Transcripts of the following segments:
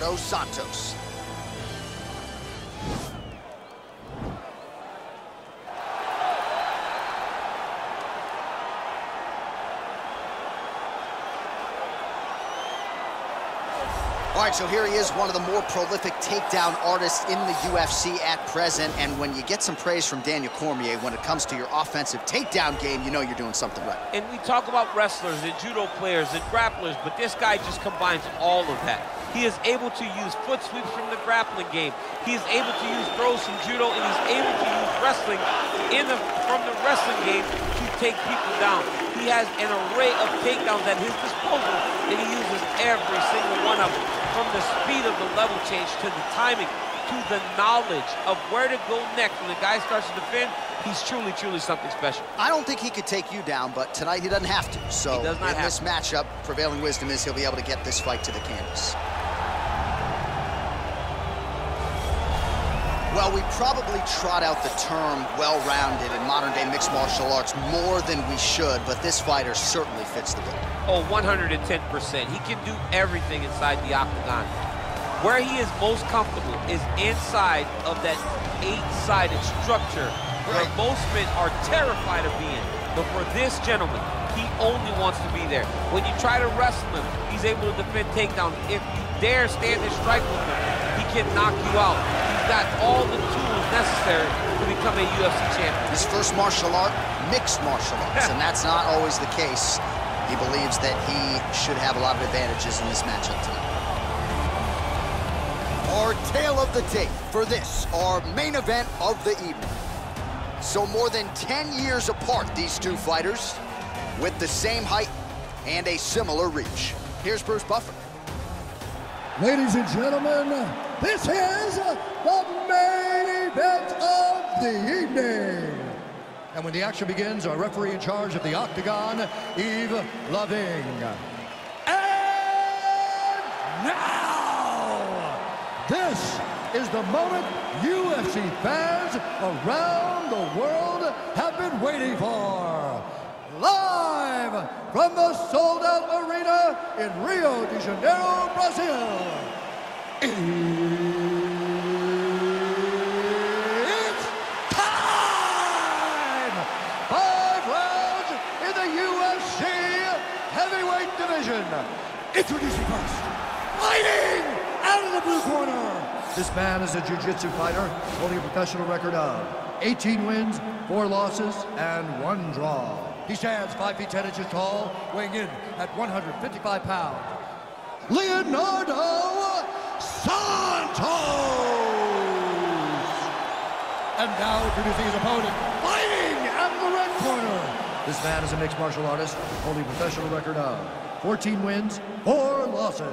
Leonardo Santos. All right, so here he is, one of the more prolific takedown artists in the UFC at present. And when you get some praise from Daniel Cormier when it comes to your offensive takedown game, you know you're doing something right. And we talk about wrestlers and judo players and grapplers, but this guy just combines all of that. He is able to use foot sweeps from the grappling game. He is able to use throws from judo, and he's able to use wrestling in the, from the wrestling game to take people down. He has an array of takedowns at his disposal, and he uses every single one of them from the speed of the level change to the timing to the knowledge of where to go next when the guy starts to defend, he's truly, truly something special. I don't think he could take you down, but tonight he doesn't have to. So he does not in this to. matchup, prevailing wisdom is he'll be able to get this fight to the canvas. Well, we probably trot out the term well-rounded in modern-day mixed martial arts more than we should, but this fighter certainly fits the bill. Oh, 110%. He can do everything inside the octagon. Where he is most comfortable is inside of that eight-sided structure where Right. most men are terrified of being. But for this gentleman, he only wants to be there. When you try to wrestle him, he's able to defend takedowns. If you dare stand and strike with him, he can knock you out. He's got all the tools necessary to become a UFC champion. His first martial art, mixed martial arts, and that's not always the case. He believes that he should have a lot of advantages in this matchup tonight. Our tale of the tape for this, our main event of the evening. So more than 10 years apart, these two fighters, with the same height and a similar reach. Here's Bruce Buffer. Ladies and gentlemen, this is the main event of the evening. And when the action begins, our referee in charge of the Octagon, Yves Lavigne. And now, this is the moment UFC fans around the world have been waiting for. Live from the sold-out arena in Rio de Janeiro, Brazil. It's time! Five rounds in the UFC heavyweight division. Introducing first, fighting out of the blue corner. This man is a jiu-jitsu fighter holding a professional record of 18 wins, 4 losses, and 1 draw. He stands 5 feet 10 inches tall, weighing in at 155 pounds. Leonardo Santos! And now introducing his opponent, fighting at the red corner. This man is a mixed martial artist, holding a professional record of 14 wins, 4 losses.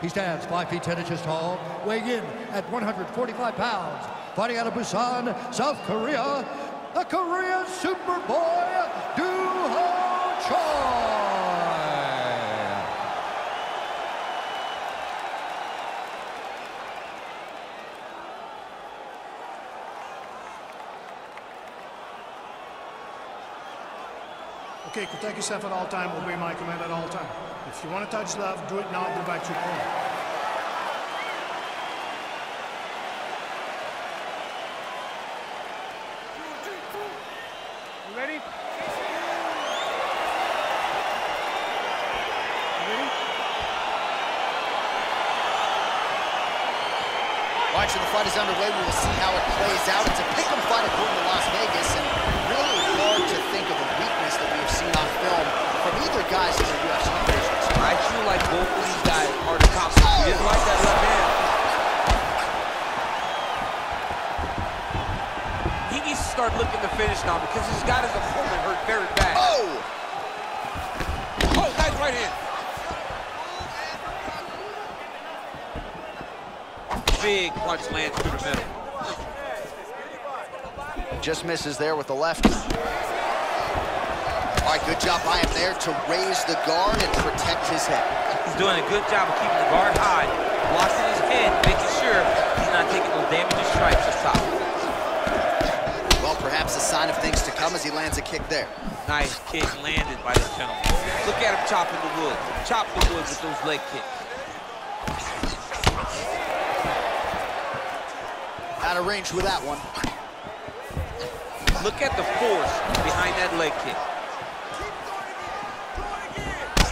He stands 5 feet 10 inches tall, weighing in at 145 pounds. Fighting out of Busan, South Korea, the Korean Superboy, Doo Ho Choi. Okay, protect yourself at all time, obey my command at all time. If you want to touch love, do it now, go back to your corner. You ready? All right, so the fight is underway. We will see how it plays out. It's a pick'em fight according to Las Vegas, He didn't like that left hand. He needs to start looking to finish now because he's got his opponent hurt very bad. Oh! Oh, nice right hand. Big punch lands through the middle. Just misses there with the left. All right, good job by him there to raise the guard and protect his head. He's doing a good job of keeping the guard high, blocking his head, making sure he's not taking those damaging strikes up top. Well, perhaps a sign of things to come as he lands a kick there. Nice kick landed by the gentleman. Look at him chopping the wood. Chop the wood with those leg kicks. Out of range with that one. Look at the force behind that leg kick.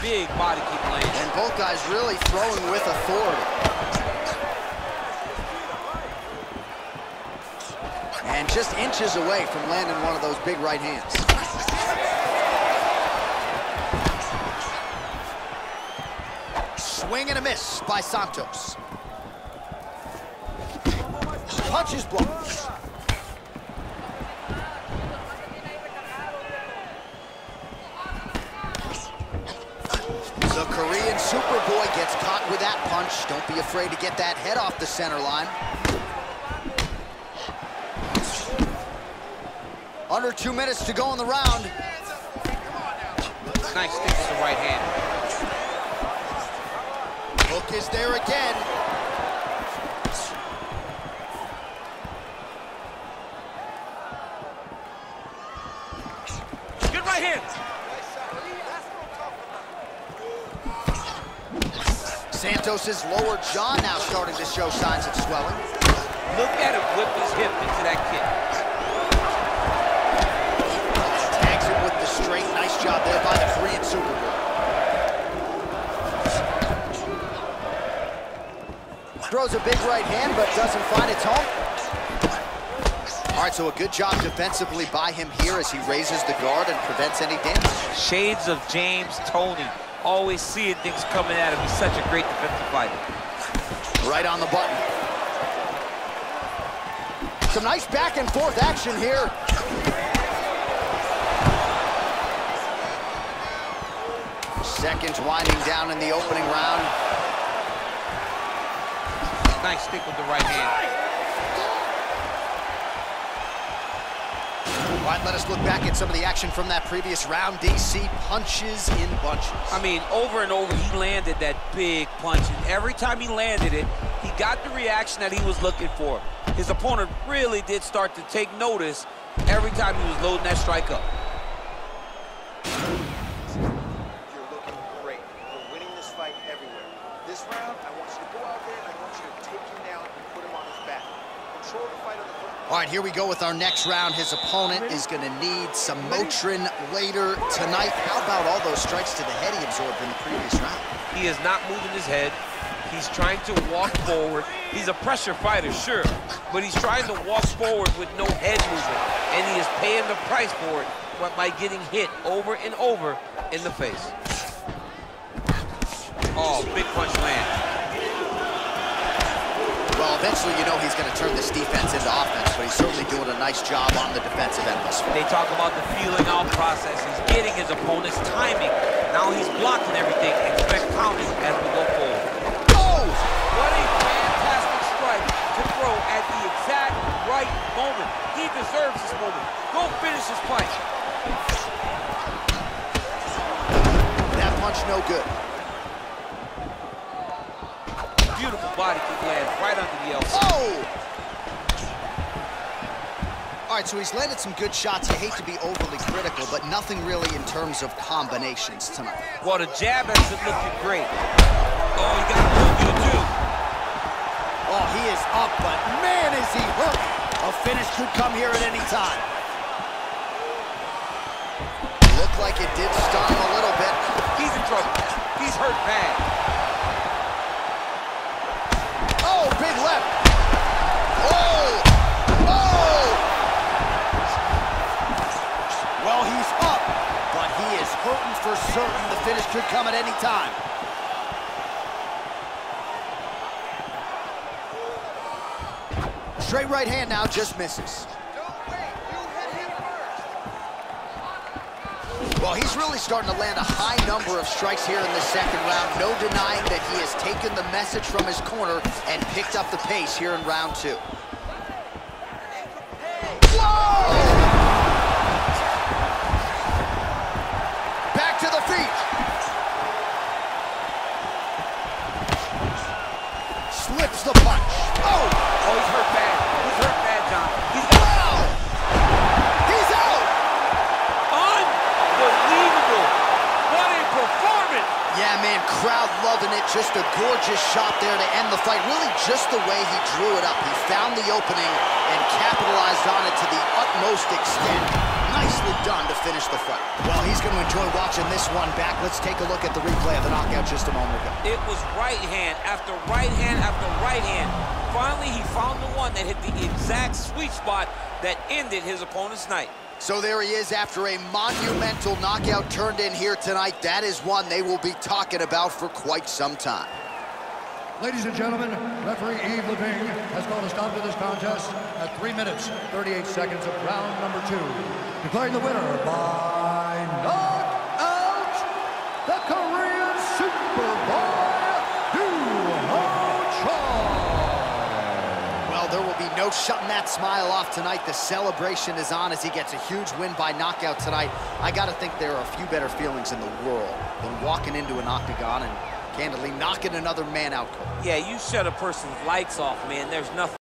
Big body kick land. And both guys really throwing with authority. And just inches away from landing one of those big right hands. Swing and a miss by Santos. Punches blocked. Punch. Don't be afraid to get that head off the center line. Under two minutes to go in the round. Nice stick with the right hand. Hook is there again. Santos's lower jaw now starting to show signs of swelling. Look at him whip his hip into that kick. Tags him with the straight. Nice job there by the Korean Superboy. Throws a big right hand, but doesn't find its home. All right, so a good job defensively by him here as he raises the guard and prevents any damage. Shades of James Toney. Always seeing things coming at him. He's such a great defensive fighter. Right on the button. Some nice back and forth action here. Seconds winding down in the opening round. Nice stick with the right hand. Right, let us look back at some of the action from that previous round. DC punches in bunches. I mean, over and over, he landed that big punch. And every time he landed it, he got the reaction that he was looking for. His opponent really did start to take notice every time he was loading that strike up. You're looking great. You're winning this fight everywhere. This round, I want you to go out there and I want you to take him down and put him on his back. Control the fight on the front. All right, here we go with our next round. His opponent is going to need some Motrin later tonight. How about all those strikes to the head he absorbed in the previous round? He is not moving his head. He's trying to walk forward. He's a pressure fighter, sure, but he's trying to walk forward with no head movement, and he is paying the price for it by getting hit over and over in the face. Oh, big punch eventually you know he's going to turn this defense into offense, but he's certainly doing a nice job on the defensive end. They talk about the feeling out process. He's getting his opponent's timing. Now he's blocking everything. Expect counters as we go forward. Oh! What a fantastic strike to throw at the exact right moment. He deserves this moment. Go finish his fight. That punch no good. Body kick lands right under the elbow. Oh! All right, so he's landed some good shots. You hate to be overly critical, but nothing really in terms of combinations tonight. Well, the jab has been looking great. Oh, he got a little good too. Oh, he is up, but man, is he hurt. A finish could come here at any time. Looked like it did stun a little bit. He's in trouble. He's hurt bad. Come at any time. Straight right hand now just misses. Well, he's really starting to land a high number of strikes here in the second round. No denying that he has taken the message from his corner and picked up the pace here in round two. The punch. Just a gorgeous shot there to end the fight. Really just the way he drew it up. He found the opening and capitalized on it to the utmost extent. Nicely done to finish the fight. Well, he's going to enjoy watching this one back. Let's take a look at the replay of the knockout just a moment ago. It was right hand after right hand after right hand. Finally, he found the one that hit the exact sweet spot that ended his opponent's night. So there he is after a monumental knockout turned in here tonight. That is one they will be talking about for quite some time. Ladies and gentlemen, referee Yves Lavigne has called a stop to this contest at 3 minutes, 38 seconds of round number two. Declaring the winner by shutting that smile off tonight. The celebration is on as he gets a huge win by knockout tonight. I got to think there are a few better feelings in the world than walking into an octagon and candidly knocking another man out. Yeah, you shut a person's lights off, man. There's nothing.